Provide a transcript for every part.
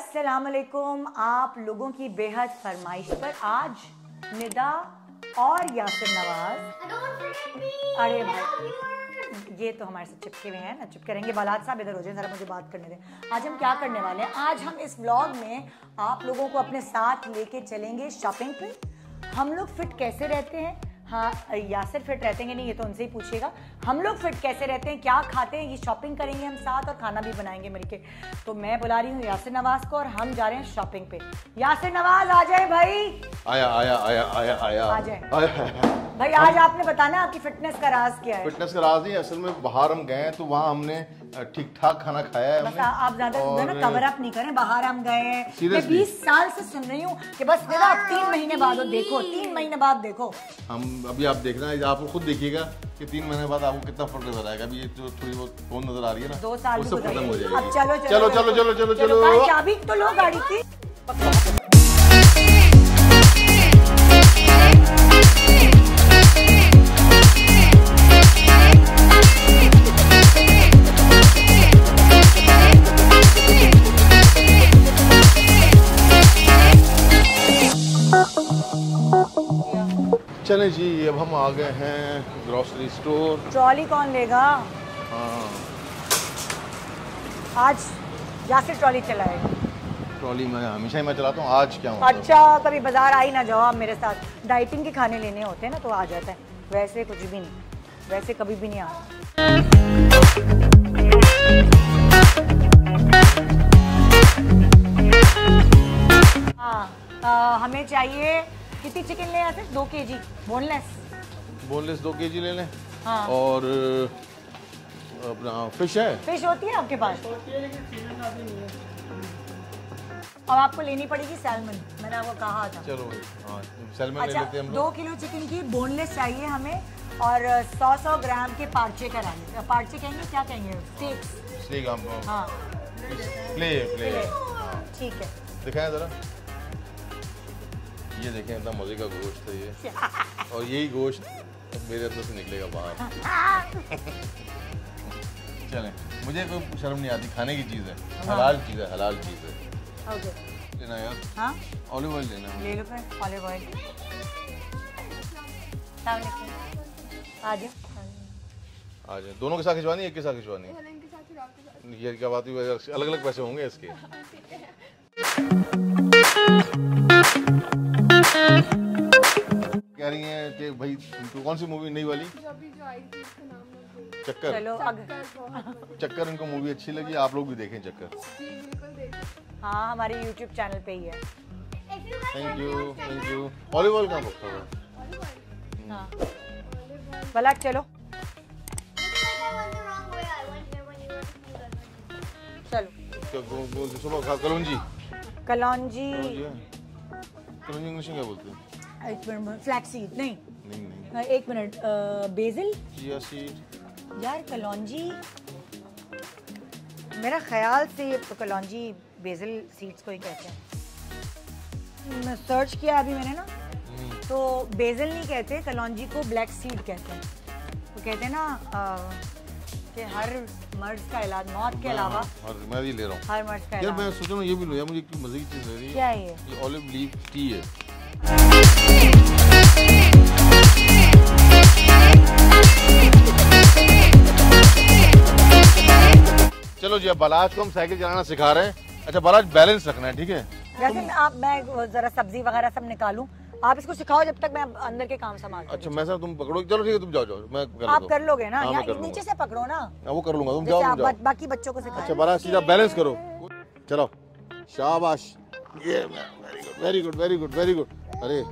अस्सलाम वालेकुम आप लोगों की बेहद फरमाइश पर आज निदा और यासिर नवाज़। अरे भाई ये तो हमारे साथ चिपके हुए हैं ना चिपके रहेंगे। बालात साहब इधर हो जाए जरा मुझे बात करने दें। आज हम क्या करने वाले हैं? आज हम इस ब्लॉग में आप लोगों को अपने साथ लेके चलेंगे शॉपिंग पे। हम लोग फिट कैसे रहते हैं? हाँ यासिर फिट रहते हैं नहीं ये तो उनसे ही पूछिएगा। हम लोग फिट कैसे रहते हैं क्या खाते हैं ये शॉपिंग करेंगे हम साथ और खाना भी बनाएँगे मिलके। तो मैं बुला रही हूँ यासिर नवाज़ को और हम जा रहे हैं शॉपिंग पे। यासिर नवाज़ आ जाए भाई। आया आया आया आया आया। आ जाए। भाई आज आपने बताना आपकी फिटनेस का राज क्या है? फिटनेस का राज नहीं असल में बाहर हम गए हैं तो वहाँ हमने ठीक ठाक खाना खाया है हमने आप ज़्यादा ना कवर अप नहीं करें बाहर हम गए हैं। मैं Seriously? 20 साल से सुन रही हूँ कि बस आप तीन महीने बाद हो देखो तीन महीने बाद देखो। हम अभी आप देखना आप खुद देखिएगा कि तीन महीने बाद आपको कितना फ़र्क नज़र आएगा। अभी ये जो थोड़ी बहुत फ़ोन नज़र आ रही है ना दो साल खत्म हो। जाएगी। चलो चलो चलो चलो चलो चलो चाबी तो लो गाड़ी की। चले जी अब हम आ गए हैं ग्रोसरी स्टोर ट्रॉली कौन लेगा? हाँ। आज यासिर ट्रॉली चलाएगा। ट्रॉली में हमेशा ही मैं चलाता हूँ आज क्या हूँ अच्छा कभी बाज़ार आई ना जाओ आप मेरे साथ। डाइटिंग के खाने लेने होते हैं ना तो आ जाता है। वैसे कुछ भी नहीं वैसे कभी भी नहीं आता हाँ हमें चाहिए कितनी चिकन ले आते? दो के जी बोनलेस बोनलेस दो के जी ले लें। हाँ। और अपना फ़िश है। फ़िश होती है आपके पास? अब आपको लेनी पड़ेगी सैलमन मैंने आपको कहा था। चलो हाँ सैलमन ले अच्छा लेते हैं हम दो किलो चिकन की बोनलेस चाहिए हमें और सौ सौ ग्राम के पार्चे कराने। पार्चे कहेंगे क्या कहेंगे? स्टेक्स हाँ। प्ले प्ले हाँ ठीक है। दिखाएँ जरा। ये देखें इतना मज़े का गोश्त है ये। और यही गोश्त मेरे अंदर से निकलेगा बाहर। चलें मुझे कोई शर्म नहीं आती खाने की चीज़ है। हलाल चीज़ है हलाल चीज़ है। ओके। लेना यार। हाँ? ऑलिव ऑयल लेना। है ले लो ऑलिव ऑयल। आ जाओ। दोनों के साथ खिंचवानी एक के साथ खिंचवानी ये क्या बात हुई अलग अलग पैसे होंगे इसके? कह रही हैं कि भाई तो कौन सी मूवी नई वाली चक्कर चलो चक्कर इनको मूवी अच्छी लगी आप लोग भी देखें चक्कर हाँ हमारे यूट्यूब चैनल पे ही है थैंक यू थैंक यू कहाँ पकता हुआ हाँ चलो चलो सुबह खा कलौंजी कलौंजी कलौंजी है कलौंजी इंग्लिश में क्या बोलते हैं? एक मिनट फ्लैक्सीड नहीं। नहीं नहीं। हाँ, एक मिनट बेजिल चिया सीड यार कलौंजी। मेरा ख्याल से तो कलौंजी बेजिल सीड्स को ही कहते हैं। मैं सर्च किया अभी मैंने ना तो बेजिल नहीं कहते कलौंजी को ब्लैक सीड कहते हैं। तो कहते हैं ना कि हर मर्ज का इलाज मौत के अलावा और मैं ये ले रहा हूँ। हर मर्ज का यार मैं सोच रहा हूँ ये भी लो यार मुझे मज़े की चीज़ लग रही है। क्या है ये? ये ऑलिव लीफ टी है। चलो जी अब बलाज को हम साइकिल चलाना सिखा रहे हैं। अच्छा बलाज बैलेंस रखना है ठीक है? मैं आप मैं जरा सब्ज़ी वगैरह सब निकालूं। आप इसको सिखाओ जब तक मैं अंदर के काम संभाल अच्छा मैं सर तुम पकड़ो। चलो ठीक है तुम जाओ जाओ। मैं कर आप कर लोगे ना? हाँ, कर नीचे से पकड़ो ना। हाँ, वो कर लूँगा तुम जाओ जाओ। बाकी बच्चों को सिखाओ। अच्छा बलाज सीधा बैलेंस करो। चलो। शाबाश। ये very good very good very good very good अरे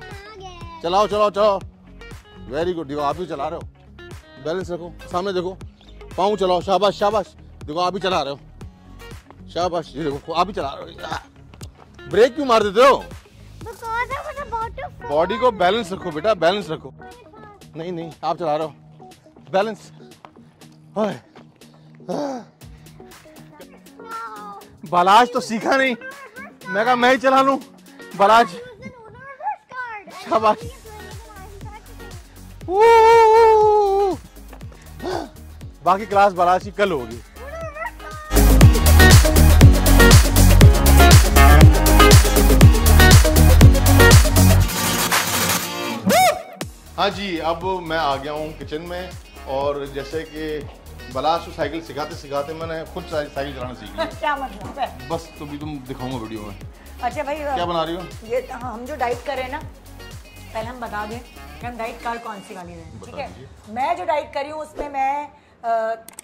चलाओ चलाओ चलाओ। वेरी गुड देखो आप भी चला रहे हो। बैलेंस रखो सामने देखो। पाँव चलाओ शाबाश शाबाश। देखो आप भी चला रहे हो। शाबाश ये देखो आप भी चला रहे हो। ब्रेक क्यों मार देते हो? बॉडी को बैलेंस रखो बेटा बैलेंस रखो। नहीं नहीं, आप चला रहे हो। बैलेंस बलाज तो सीखा नहीं। मैं कहा, मैं ही चला लूँ। बलाज। शाबाश! बाकी क्लास बलाज की कल होगी। हाँ जी अब मैं आ गया हूँ किचन में और जैसे कि बलाश को साइकिल सिखाते सिखाते मैंने खुद साइकिल चलाना सीख लिया। क्या मतलब है? बस तो भी तुम दिखाऊँगा वीडियो में। अच्छा भाई क्या बना रही हो? ये हाँ, हम जो डाइट कर रहे हैं ना पहले हम बता दें कि हम डाइट कर कौन सी वाली रहे हैं ठीक है? मैं जो डाइट कर रही हूँ उसमें मैं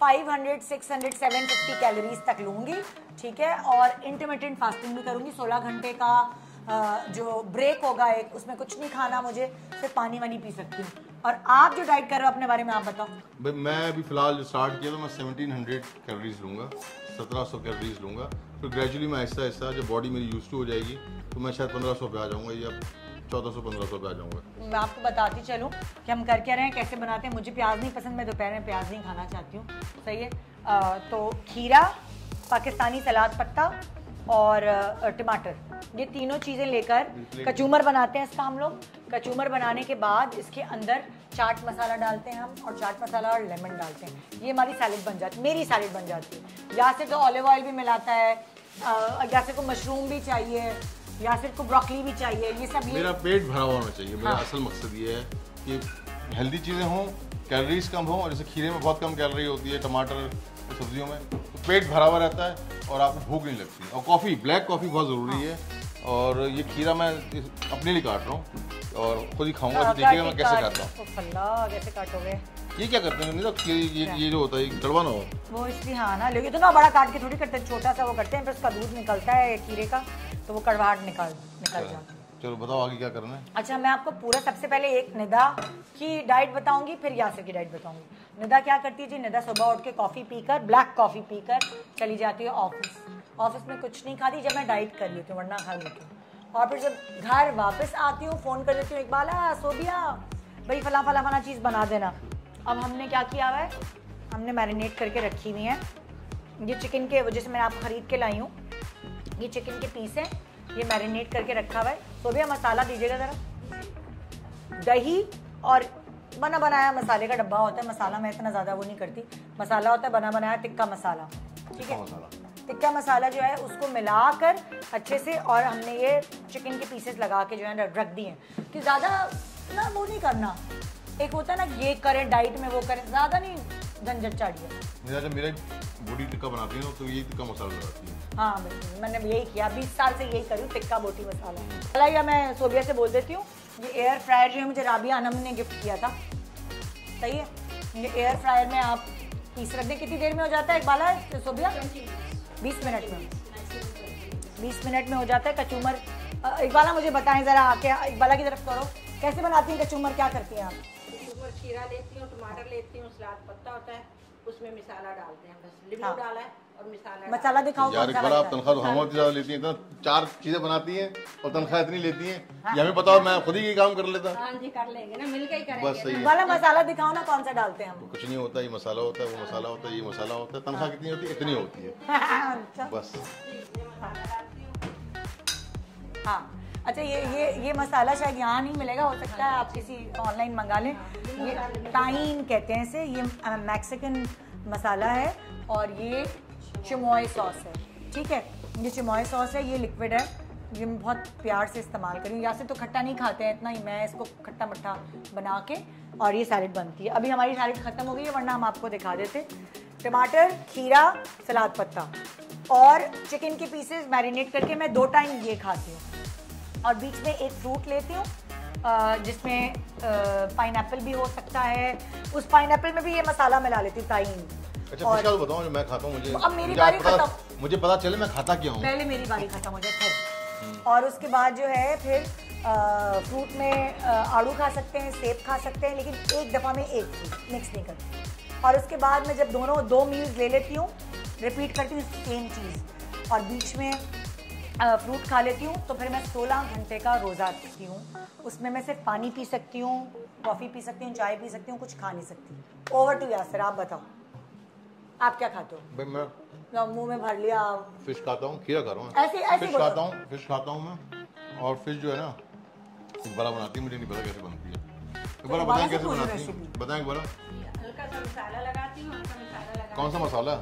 five hundred six hundred seven fifty calories तक लूँगी ठीक है? और इंटरमीडियंट फास्टिंग भी करूँगी सोलह घंटे का जो ब्रेक होगा एक उसमें कुछ नहीं खाना मुझे सिर्फ़ पानी वानी पी सकती हूँ। और आप जो डाइट कर रहे हो अपने बारे में आप बताओ। मैं अभी फ़िलहाल जो स्टार्ट किया तो मैं 1700 कैलोरीज लूँगा 1700 कैलोरीज लूँगा। फिर ग्रेजुअली मैं ऐसा ऐसा जब बॉडी मेरी यूज़ टू हो जाएगी तो मैं शायद 1500 पे आ जाऊँगा या 1400 1500 पे आ जाऊँगा। मैं आपको बताती चलूँ कि हम कर क्या रहे हैं कैसे बनाते हैं। मुझे प्याज नहीं पसंद मैं दोपहर में प्याज नहीं खाना चाहती हूँ। सही है? तो खीरा पाकिस्तानी सलाद पत्ता और टमाटर। ये तीनों चीज़ें लेकर कचूमर बनाते हैं इसका हम लोग। कचूमर बनाने के बाद इसके अंदर चाट मसाला डालते हैं हम और चाट मसाला और लेमन डालते हैं। ये हमारी सैलेड बन जाती है मेरी सैलेड बन जाती है। या यासिर तो ऑलिव ऑयल भी मिलाता है अ, यासिर को मशरूम भी चाहिए या यासिर को ब्रोकली भी चाहिए ये सब ये मेरा पेट भरा हुआ होना चाहिए। मेरा हाँ। असल मकसद ये है कि हेल्दी चीज़ें हों कैलोरीज कम हों और जैसे खीरे में बहुत कम कैलोरी होती है टमाटर सब्जियों में तो पेट भरा हुआ रहता है। और आपको भूख नहीं लगती। और कॉफ़ी ब्लैक कॉफ़ी बहुत ज़रूरी है। और ये खीरा मैं अपने लिए काट रहा हूँ और खुद ही खाऊँगा तो देखिएगा मैं कैसे खाता हूँ। कैसे काटोगे? ये क्या करते हैं तो ये ये ये जो होता है कड़वा ना हो। वो इसलिए हाँ ना लेकिन इतना बड़ा काट के थोड़ी करते हैं, छोटा सा वो करते हैं फिर उसका दूध निकलता है खीरे का तो वो कड़वाहट निकाल निकल जाता है। चलो बताओ आगे क्या करना है। अच्छा मैं आपको पूरा सबसे पहले एक निदा की डाइट बताऊँगी, फिर यासिर की डाइट बताऊँगी। निदा क्या करती है जी? निदा सुबह उठ के कॉफ़ी पीकर ब्लैक कॉफ़ी पीकर चली जाती है ऑफ़िस ऑफ़िस में कुछ नहीं खाती, जब मैं डाइट कर लेती हूँ, वरना खा लेती हूँ। और फिर जब घर वापस आती हूँ फ़ोन कर देती हूँ इकबाला सोबिया, भाई फला फला फला चीज़ बना देना। अब हमने क्या किया हुआ है? हमने मैरिनेट करके रखी हुई है। ये चिकन के वजह से मैं आपको खरीद के लाई हूँ, ये चिकन के पीस है। ये मैरिनेट करके रखा हुआ है। तो भैया मसाला दीजिएगा ज़रा। दही और बना बनाया मसाले का डब्बा होता है मसाला मैं इतना ज़्यादा वो नहीं करती। मसाला होता है बना बनाया टिक्का मसाला। ठीक है? टिक्का मसाला। जो है उसको मिलाकर अच्छे से और हमने ये चिकन के पीसेस लगा के जो है रख दिए कि ज़्यादा ना वो नहीं करना। एक होता है ना ये करें डाइट में वो करें ज़्यादा नहीं झंझट चाड़िए मेरा जब मेरा टिक्का बनाती है तो ये टिक्का मसाला लगाती है। हाँ मैंने यही किया। बीस साल से यही करी टिक्का बोटी मसाला। मसाला या मैं सोबिया से बोल देती हूँ ये एयर फ्रायर जो है मुझे राबिया अनम ने गिफ्ट किया था। सही है? ये एयर फ्रायर में आप पीस रख दें। कितनी देर में हो जाता है? इकबाला सोबिया? बीस मिनट में। बीस मिनट में हो जाता है कचूमर। अ, इकबाला मुझे बताएँ ज़रा आके इकबाला की तरफ़ करो। कैसे बनाती हैं कचूमर? क्या करती हैं आप? खीरा लेती हूँ टमाटर लेती हूँ सलाद पत्ता होता है। उसमें मिसाला डालते हैं बस। नींबू हाँ। डाला है और मिसाला मसाला दिखाओ यार एक बार आप तनख्वाह तो हम ज़्यादा लेती हैं इतना चार चीज़ें बनाती हैं और तनख्वाह इतनी लेती हैं हाँ। ये हमें बताओ मैं खुद ही ये काम कर लेता। हाँ जी कर लेंगे ना मिलके ही करेंगे बस सही है। इकबाला मसाला दिखाओ ना कौन सा डालते हैं हम? कुछ नहीं होता ये मसाला होता है वो मसाला होता है ये मसाला होता है तनख्वाह कितनी होती है? इतनी होती है। अच्छा। बस। हाँ। अच्छा ये ये ये मसाला शायद यहाँ नहीं मिलेगा, हो सकता है आप किसी ऑनलाइन मंगा लें। ये टाइन कहते हैं इसे, ये मैक्सिकन मसाला है और ये चिमोय सॉस है। ठीक है? ये चिमोय सॉस है, ये लिक्विड है। ये मैं बहुत प्यार से इस्तेमाल करी। या से तो खट्टा नहीं खाते हैं इतना ही, मैं इसको खट्टा मट्ठा बना के और ये सैलेड बनती है। अभी हमारी सैलेड ख़त्म हो गई है, वरना हम आपको दिखा देते। टमाटर, खीरा, सलाद पत्ता और चिकन के पीसेस मैरिनेट करके मैं दो टाइम ये खाती हूँ। और बीच में एक फ्रूट लेती हूँ जिसमें पाइन भी हो सकता है। उस पाइन में भी ये मसाला मिला लेती हूँ ताइन अच्छा पिछला बताओ जो मैं खाता हूँ मुझे अब मेरी बारी पता खत्म। मुझे पता चले मैं खाता क्या हूँ। पहले मेरी बारी खत्म हो जाए और उसके बाद जो है फिर फ्रूट में आड़ू खा सकते हैं सेब खा सकते हैं लेकिन एक दफ़ा में एक फ्रूट मिक्स नहीं करती। और उसके बाद मैं जब दोनों दो मील्स ले लेती हूँ रिपीट करती हूँ सेम चीज़। और बीच में फ्रूट खा लेती हूँ तो फिर मैं 16 घंटे का रोज़ा रखती हूँ। उसमें मैं सिर्फ़ पानी पी सकती हूँ कॉफ़ी पी सकती हूँ चाय पी सकती हूँ कुछ खा नहीं सकती। ओवर टू यासर आप बताओ। आप क्या खाते हो? मैं मुँह में भर लिया। फ़िश खाता हूँ खीरा खा रहा हूँ ऐसे- ऐसे फ़िश खाता हूँ फ़िश खाता हूँ मैं। और फ़िश जो है ना बड़ा बनाती है मुझे नहीं पता कैसे बनती है। एक बार बताएँ कैसे बनाती है। बताएँ एक बार हल्का सा मसाला लगाती हूँ हल्का मसाला लगा कौन सा मसाला?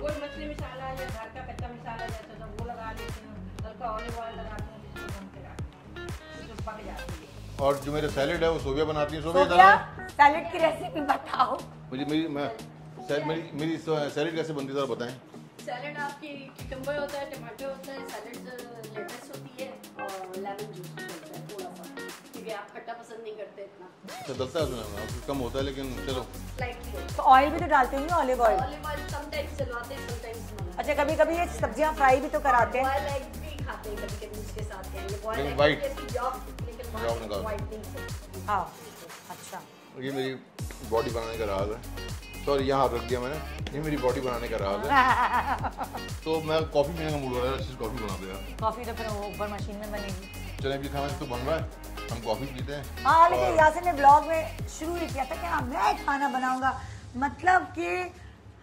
गोल मछली मसाला या घर का कच्चा मसाला जैसा तो वो लगा लेती हूँ। हल्का ऑलिव ऑयल लगाती हूँ भून के रखती पक जाती है और जो मेरे सैलेड है वो सोबिया बनाती है सोबिया सैलेड की रेसिपी बताओ। मुझे मेरी मैं सै- मेरी मेरी सैलेड कैसे बनती है जरा बताएँ। सैलेड आपकी किकम्बर होता है टमाटर होता है सैलेड लेटस होती है और लेमन जूस होता है थोड़ा सा। क्योंकि आप खट्टा पसंद नहीं करते इतना। अच्छा डलता है उसमें कम होता है लेकिन चलो। तो ऑयल भी तो डालते होंगे olive oil olive oil sometimes चलवाते हैं समटाइम्स अच्छा कभी कभी ये सब्ज़ियाँ फ्राई भी तो कराते हैं। बॉयल एग भी खाते हैं। कभी कभी उसके साथ लेकिन बॉयल यॉक लेकिन नहीं हाँ। अच्छा। ये मेरी बॉडी बनाने का राज है। सॉरी यहाँ हाथ रख दिया मैंने। ये मेरी बॉडी बनाने का राज है। तो मैं कॉफ़ी पीने का मूड हो रहा है अच्छी कॉफ़ी बना दो यार कॉफ़ी तो फिर वो ऊपर मशीन में बनेगी। चले अभी खाना तो बन रहा है। हम कॉफ़ी पीते हैं। हाँ लेकिन और- यासिन ने ब्लॉग में शुरू ही किया था कि हाँ मैं खाना बनाऊँगा। मतलब कि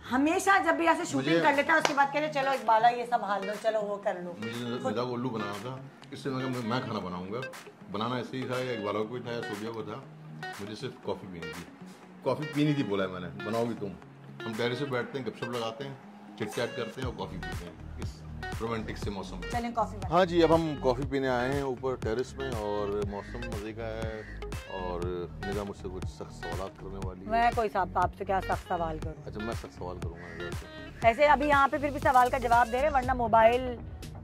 हमेशा जब भी ऐसे शूटिंग कर लेता है उसके बाद कहते चलो इकबाला ये सब हाल लो चलो वो कर लो। मुझे उल्लू बनाया था इससे मैं मैं खाना बनाऊँगा। बनाना ऐसे ही था या इकबाला को भी था या सोबिया को था। मुझे सिर्फ़ कॉफ़ी पीनी थी। कॉफ़ी पीनी थी बोला है मैंने बनाओगी तुम? हम पहले से बैठते हैं गपशप लगाते हैं चिट चैट करते हैं और कॉफ़ी पीते हैं। इस रोमांटिक से मौसम। चलें कॉफ़ी हाँ जी अब हम कॉफ़ी पीने आए हैं ऊपर टेरेस में और मौसम मज़े का है और निदा मुझसे कुछ सख्त सवाल करने वाली मैं कोई साहब आपसे क्या सख्त सवाल करूँ? अच्छा मैं सख्त सवाल करूँगा ऐसे अभी यहाँ पे फिर भी सवाल का जवाब दे रहे हैं वरना मोबाइल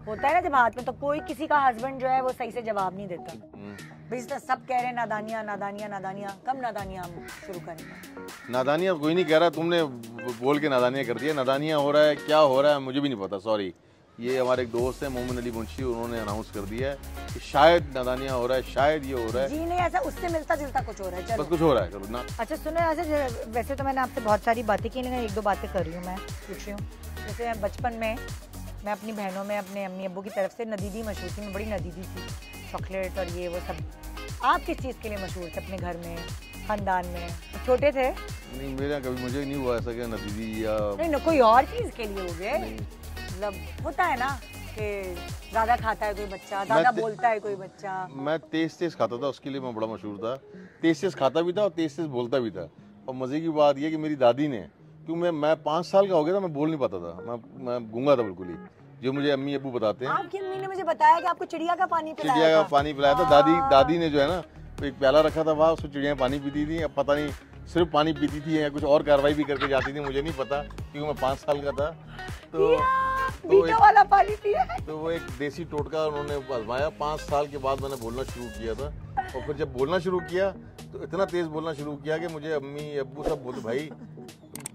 होता है ना जब हाथ में तो कोई किसी का हस्बैंड जो है वो सही से जवाब नहीं देता। हम्म। भाई तो सब कह रहे हैं नादानियाँ नादानियाँ नादानियाँ कब नादानियाँ हम शुरू करेंगे नादानिया कोई नहीं कह रहा तुमने बोल के नादानिया कर दिया। नादानिया हो रहा है क्या हो रहा है मुझे भी नहीं पता सॉरी ये हमारे एक दोस्त हैं मोमिन अली मुंशी उन्होंने अनाउंस कर दिया है कि शायद नादानियाँ हो रहा है शायद ये हो रहा है। जी नहीं ऐसा उससे मिलता जुलता कुछ हो रहा है चलो। बस कुछ हो रहा है चलो ना। अच्छा सुनो ऐसे वैसे तो मैंने आपसे बहुत सारी बातें की लेकिन एक दो बातें कर रही हूँ मैं पूछ रही हूँ। जैसे मैं बचपन में मैं अपनी बहनों में अपने अम्मी अब्बू की तरफ़ से नदीदी मशहूर थी मैं बड़ी नदीदी थी। चॉकलेट और ये वो सब। आप किस चीज़ के लिए मशहूर थे अपने घर में खानदान में? छोटे थे? नहीं मेरा कभी मुझे नहीं हुआ ऐसा कि ना दीदी या नहीं ना कोई और चीज़ के लिए हो गए। मतलब होता है ना कि ज़्यादा खाता है कोई बच्चा ज़्यादा बोलता है कोई बच्चा। मैं तेज तेज खाता था उसके लिए मैं बड़ा मशहूर था। तेज तेज खाता भी था और तेज तेज बोलता भी था। और मज़े की बात यह कि मेरी दादी ने क्यों मैं मैं पाँच साल का हो गया था मैं बोल नहीं पाता था। मैं मैं गूँगा था बिल्कुल ही जो मुझे अम्मी अबू बताते हैं। आपकी अम्मी ने मुझे बताया कि आपको चिड़िया का पानी चिड़िया का पानी पिलाया था। दादी दादी ने जो है ना एक प्याला रखा था वहाँ उसमें चिड़िया पानी पीती थी। अब पता नहीं सिर्फ़ पानी पीती थी या कुछ और कार्रवाई भी करके जाती थी मुझे नहीं पता क्योंकि मैं पाँच साल का था। तो बीटा एक- वाला पानी पिया है। तो वो एक देसी टोटका उन्होंने आजमाया पाँच साल के बाद मैंने बोलना शुरू किया था। और फिर जब बोलना शुरू किया तो इतना तेज बोलना शुरू किया कि मुझे अम्मी अब्बू सब बोलते भाई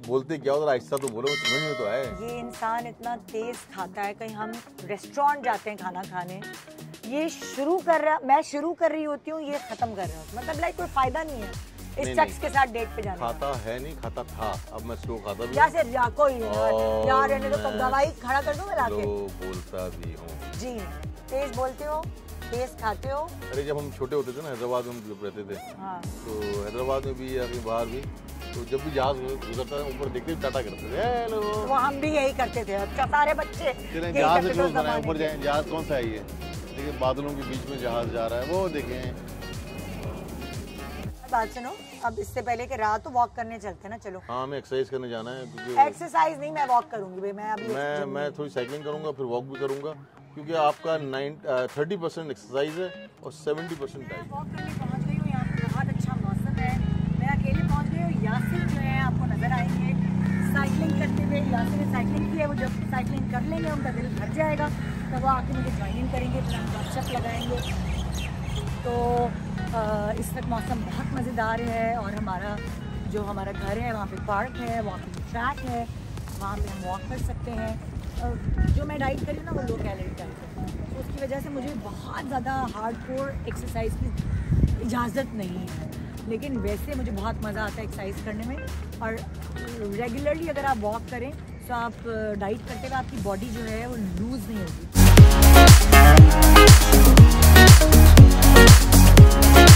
बोलते क्या उधर आहिस्ता तो बोलो समझ में तो आए ये इंसान इतना तेज खाता है कहीं हम रेस्टोरेंट जाते हैं खाना खाने। ये शुरू कर रहा मैं शुरू कर रही होती हूँ ये खत्म कर रहा हूँ। मतलब लाइक कोई फ़ायदा नहीं है। इस शख्स के साथ डेट पे जाने। खाता है नहीं खाता था। अब मैं स्लो खाता भी या से या कोई यार। रहने तो दवाई खड़ा कर दूँ मैं लाके बोलता भी हूँ। जी तेज बोलते हो तेज खाते हो। अरे जब हम छोटे होते थे ना हैदराबाद में हम रहते थे हाँ। तो हैदराबाद में भी या बाहर भी तो जब भी जहाज़ गुजरता था ऊपर देखते ही टाटा करते थे हेलो। तो हम भी यही करते थे अच्छा सारे बच्चे जहाज़ से ऊपर। जाएँ जहाज़ कौन सा है ये? देखिए बादलों के बीच में जहाज़ जा रहा है वो देखें। बात सुनो अब इससे पहले कि रात तो वॉक करने चलते हैं ना चलो। हाँ हमें एक्सरसाइज करने जाना है एक्सरसाइज नहीं मैं वॉक करूँगी भाई मैं अभी मैं मैं थोड़ी साइकिलिंग करूँगा फिर वॉक भी करूँगा क्योंकि आपका नाइन थर्टी परसेंट एक्सरसाइज है और सेवेंटी परसेंट डाइट वॉक करने पहुँच गई हूँ यहाँ पे बहुत अच्छा मौसम है। मैं अकेले पहुँच गई हूँ यासिर जो है आपको नज़र आएँगे। साइकिलिंग करते हुए यासिर ने साइकिलिंग की है वो जब साइकिलिंग कर लेंगे उनका दिल भर जाएगा। तब वो आके मुझे ज्वाइन करेंगे फिर हम गपशप लगाएँगे। तो इस वक्त मौसम बहुत मज़ेदार है और हमारा जो हमारा घर है, वहाँ पे पार्क है वॉकिंग ट्रैक है, वहाँ पे हम वॉक कर सकते हैं। जो मैं डाइट करी ना, वो लो कैलोरी डाइट है। तो उसकी वजह से मुझे बहुत ज़्यादा हार्ड कोर एक्सरसाइज की इजाज़त नहीं है। लेकिन वैसे मुझे बहुत मज़ा आता है एक्सरसाइज करने में और रेगुलरली अगर आप वॉक करें तो आप डाइट करते हुए आपकी बॉडी जो है, वो लूज़ नहीं होगी।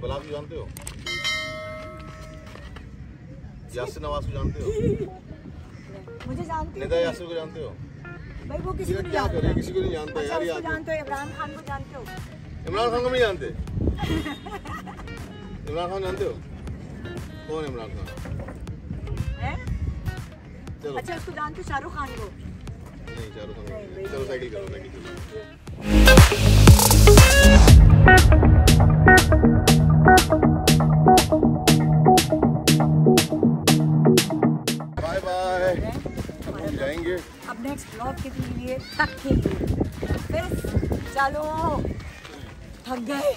गुलाब को जानते हो? यासिर नवाज़ को जानते हो? मुझे जानते निदा यासिर को जानते हो? भाई वो किसी को नहीं जानता। किसी को नहीं जानता यार ये उसको आदमी। जानते हो इमरान खान को जानते हो। इमरान खान को नहीं जानते? इमरान खान जानते हो? कौन इमरान खान? चलो। अच्छा उसको जानते हो शाहरुख खान को? नहीं चारों खान। चलो साइकिल करो साइकिल करो। नेक्स्ट ब्लॉग के लिए तक के लिए फिर चलो। थक गए।